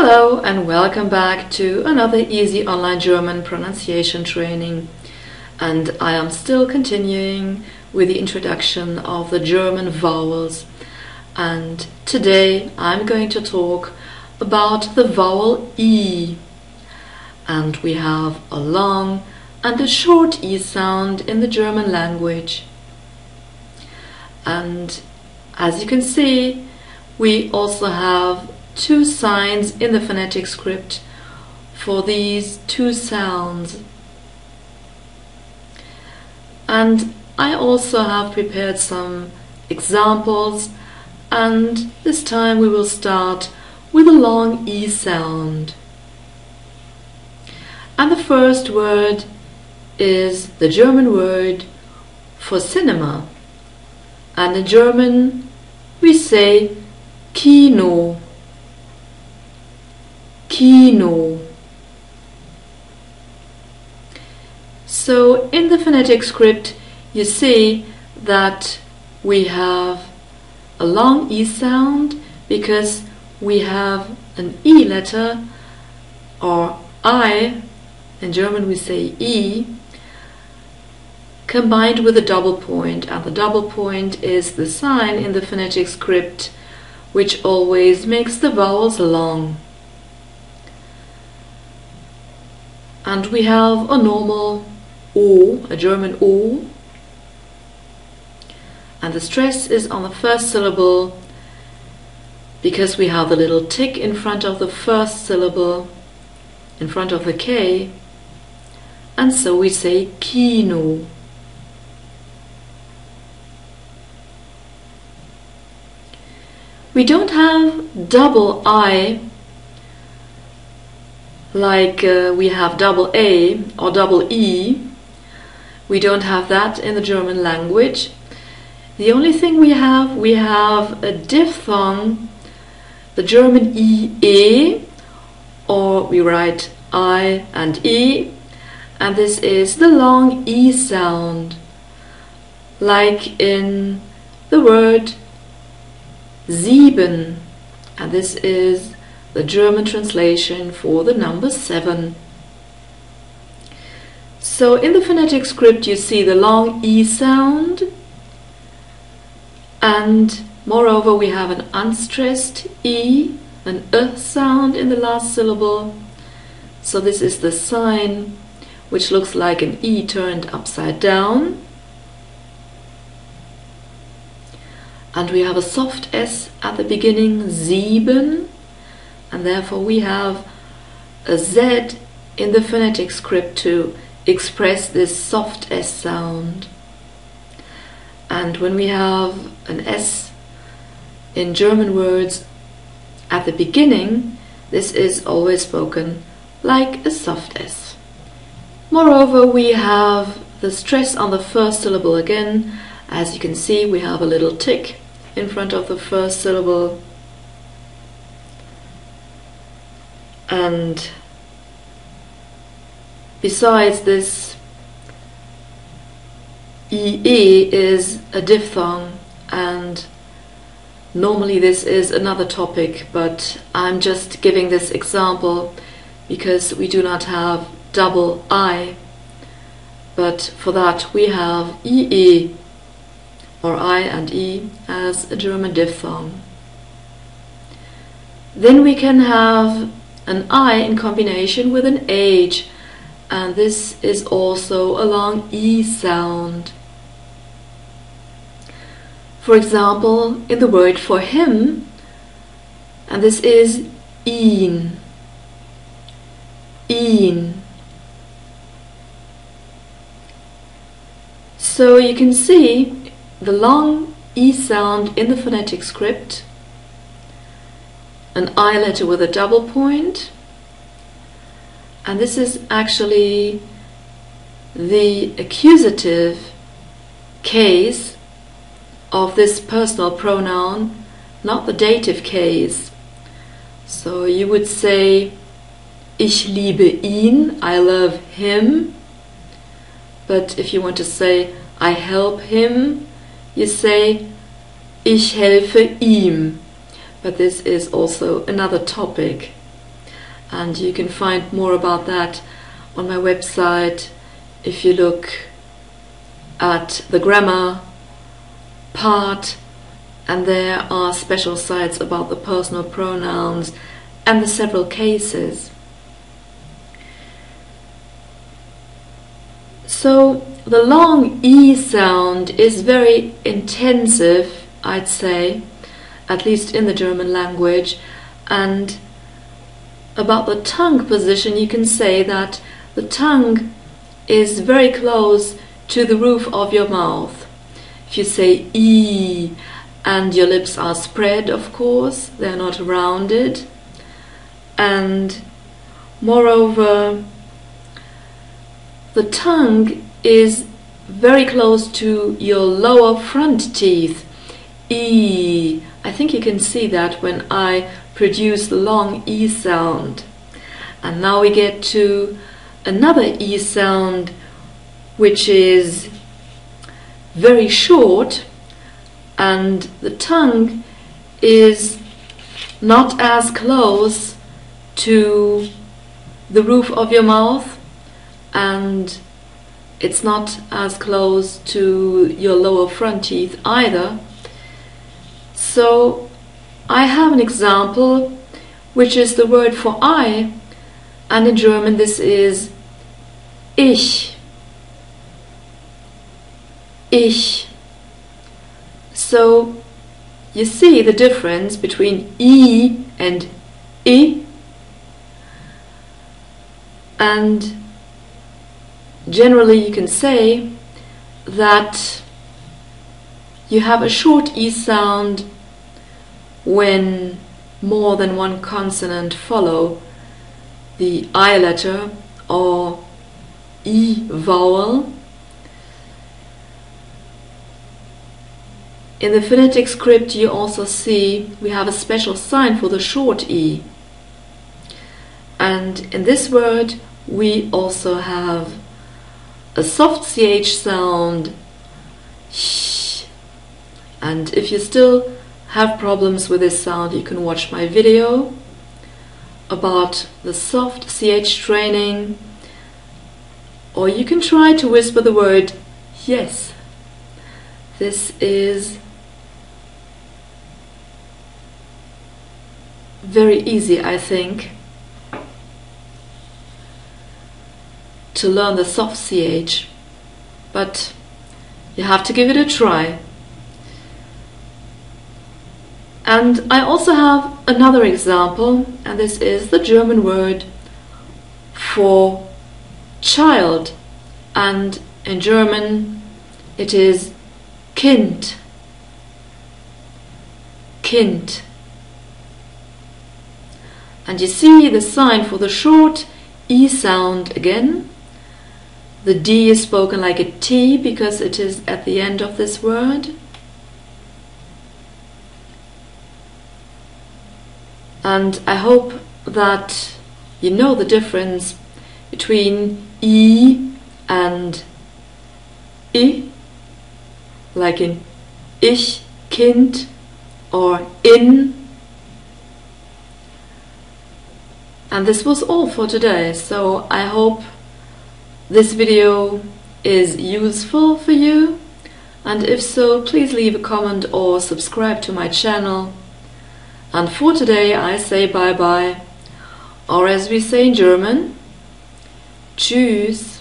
Hello and welcome back to another easy online German pronunciation training. And I am still continuing with the introduction of the German vowels. And today I'm going to talk about the vowel E. And we have a long and a short E sound in the German language. And as you can see, we also have two signs in the phonetic script for these two sounds. And I also have prepared some examples and this time we will start with a long E sound. And the first word is the German word for cinema. And in German we say Kino. Kino. So in the phonetic script you see that we have a long E sound because we have an E letter or I, in German we say E, combined with a double point and the double point is the sign in the phonetic script which always makes the vowels long. And we have a normal O, a German O, and the stress is on the first syllable because we have the little tick in front of the first syllable, in front of the K, and so we say kino. We don't have double I like uh, we have double A or double E. We don't have that in the German language. The only thing we have, we have a diphthong, the German E, E, or we write I and E, and this is the long E sound, like in the word sieben, and this is the German translation for the number seven. So in the phonetic script you see the long E sound and moreover we have an unstressed E, an E sound in the last syllable. So this is the sign which looks like an E turned upside down. And we have a soft S at the beginning, sieben, and therefore we have a Z in the phonetic script to express this soft S sound. And when we have an S in German words at the beginning, this is always spoken like a soft S. Moreover, we have the stress on the first syllable again. As you can see, we have a little tick in front of the first syllable and besides this EE is a diphthong and normally this is another topic but I'm just giving this example because we do not have double I but for that we have EE or I and E as a German diphthong. Then we can have an I in combination with an H and this is also a long E sound. For example, in the word for him, and this is ihn, ihn. So you can see the long E sound in the phonetic script, an I letter with a double point, and this is actually the accusative case of this personal pronoun, not the dative case. So you would say, Ich liebe ihn, I love him. But if you want to say, I help him, you say Ich helfe ihm. But this is also another topic. and you can find more about that on my website if you look at the grammar part and there are special sites about the personal pronouns and the several cases. So the long E sound is very intensive, I'd say, at least in the German language, and about the tongue position, you can say that the tongue is very close to the roof of your mouth. If you say E and your lips are spread, of course, they're not rounded, and moreover, the tongue is very close to your lower front teeth. E. I think you can see that when I produce long E sound. And now we get to another E sound which is very short and the tongue is not as close to the roof of your mouth and it's not as close to your lower front teeth either. So I have an example which is the word for I and in German this is ich. Ich. So you see the difference between I and I and generally you can say that you have a short E sound when more than one consonant follow the I letter or E vowel. In the phonetic script you also see we have a special sign for the short E. And in this word we also have a soft CH sound. And if you still have problems with this sound, you can watch my video about the soft CH training or you can try to whisper the word yes. This is very easy, I think, to learn the soft CH, but you have to give it a try. And I also have another example, and this is the German word for child. And in German, it is Kind. Kind. And you see the sign for the short E sound again. The D is spoken like a T because it is at the end of this word. And I hope that you know the difference between E and I, like in Ich, Kind, or in. And this was all for today, so I hope this video is useful for you, and if so, please leave a comment or subscribe to my channel. And for today I say bye bye, or as we say in German, tschüss.